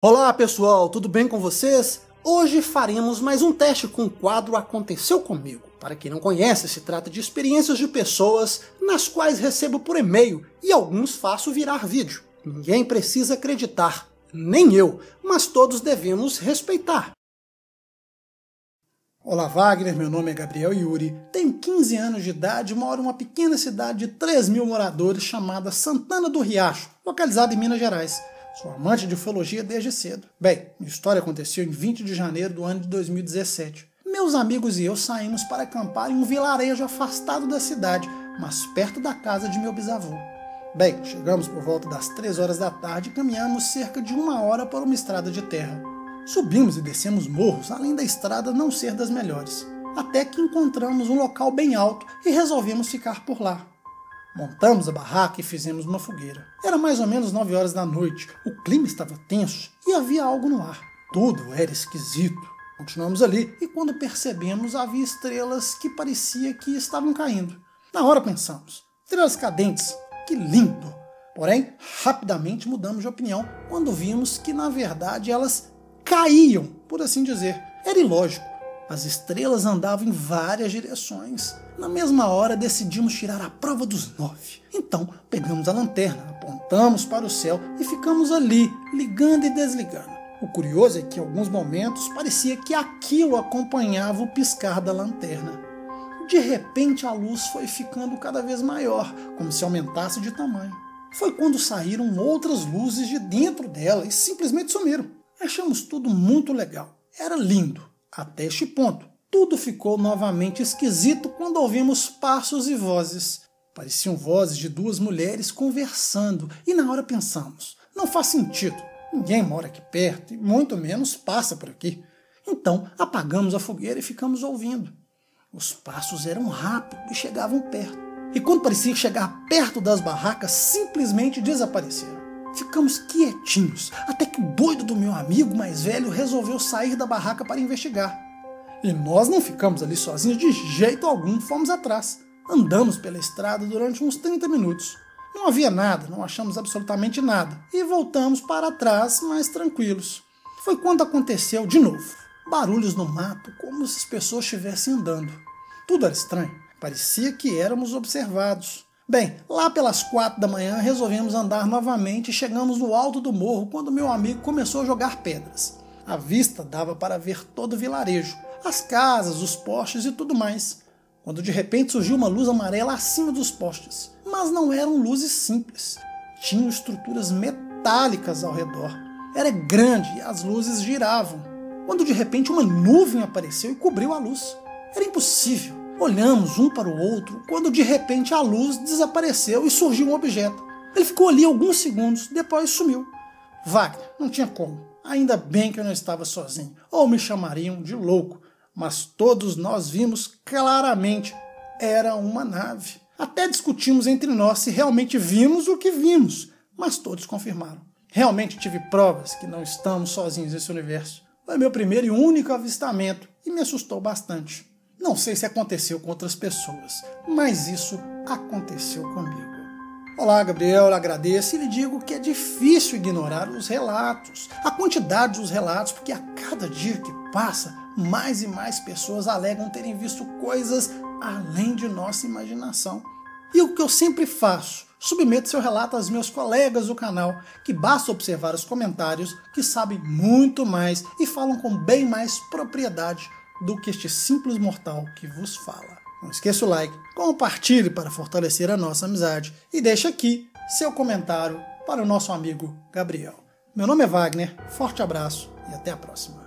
Olá pessoal, tudo bem com vocês? Hoje faremos mais um teste com o quadro Aconteceu Comigo. Para quem não conhece, se trata de experiências de pessoas nas quais recebo por e-mail e alguns faço virar vídeo. Ninguém precisa acreditar, nem eu, mas todos devemos respeitar. Olá Wagner, meu nome é Gabriel Yuri, tenho 15 anos de idade e moro em uma pequena cidade de 3 mil moradores chamada Santana do Riacho, localizada em Minas Gerais. Sou amante de ufologia desde cedo. Bem, minha história aconteceu em 20 de janeiro do ano de 2017. Meus amigos e eu saímos para acampar em um vilarejo afastado da cidade, mas perto da casa de meu bisavô. Bem, chegamos por volta das 3 horas da tarde e caminhamos cerca de uma hora por uma estrada de terra. Subimos e descemos morros, além da estrada não ser das melhores, até que encontramos um local bem alto e resolvemos ficar por lá. Montamos a barraca e fizemos uma fogueira. Era mais ou menos nove horas da noite. O clima estava tenso e havia algo no ar. Tudo era esquisito. Continuamos ali e quando percebemos havia estrelas que parecia que estavam caindo. Na hora pensamos, estrelas cadentes, que lindo! Porém, rapidamente mudamos de opinião quando vimos que na verdade elas caíam, por assim dizer. Era ilógico. As estrelas andavam em várias direções. Na mesma hora decidimos tirar a prova dos nove. Então pegamos a lanterna, apontamos para o céu e ficamos ali, ligando e desligando. O curioso é que em alguns momentos parecia que aquilo acompanhava o piscar da lanterna. De repente a luz foi ficando cada vez maior, como se aumentasse de tamanho. Foi quando saíram outras luzes de dentro dela e simplesmente sumiram. Achamos tudo muito legal. Era lindo. Até este ponto, tudo ficou novamente esquisito quando ouvimos passos e vozes. Pareciam vozes de duas mulheres conversando, e na hora pensamos: não faz sentido. Ninguém mora aqui perto e muito menos passa por aqui. Então apagamos a fogueira e ficamos ouvindo. Os passos eram rápidos e chegavam perto. E quando parecia chegar perto das barracas, simplesmente desapareceram. Ficamos quietinhos, até que o doido do meu amigo mais velho resolveu sair da barraca para investigar. E nós não ficamos ali sozinhos de jeito algum, fomos atrás. Andamos pela estrada durante uns 30 minutos. Não havia nada, não achamos absolutamente nada. E voltamos para trás mais tranquilos. Foi quando aconteceu de novo. Barulhos no mato, como se as pessoas estivessem andando. Tudo era estranho. Parecia que éramos observados. Bem, lá pelas quatro da manhã resolvemos andar novamente e chegamos no alto do morro quando meu amigo começou a jogar pedras. A vista dava para ver todo o vilarejo, as casas, os postes e tudo mais. Quando de repente surgiu uma luz amarela acima dos postes. Mas não eram luzes simples. Tinham estruturas metálicas ao redor. Era grande e as luzes giravam. Quando de repente uma nuvem apareceu e cobriu a luz. Era impossível. Olhamos um para o outro quando de repente a luz desapareceu e surgiu um objeto. Ele ficou ali alguns segundos, depois sumiu. Wagner, não tinha como. Ainda bem que eu não estava sozinho, ou me chamariam de louco, mas todos nós vimos claramente era uma nave. Até discutimos entre nós se realmente vimos o que vimos, mas todos confirmaram. Realmente tive provas que não estamos sozinhos nesse universo. Foi meu primeiro e único avistamento e me assustou bastante. Não sei se aconteceu com outras pessoas, mas isso aconteceu comigo. Olá, Gabriel, agradeço e lhe digo que é difícil ignorar os relatos, a quantidade dos relatos, porque a cada dia que passa, mais e mais pessoas alegam terem visto coisas além de nossa imaginação. E o que eu sempre faço? Submeto seu relato aos meus colegas do canal, que basta observar os comentários, que sabem muito mais e falam com bem mais propriedade do que este simples mortal que vos fala. Não esqueça o like, compartilhe para fortalecer a nossa amizade e deixe aqui seu comentário para o nosso amigo Gabriel. Meu nome é Wagner, forte abraço e até a próxima.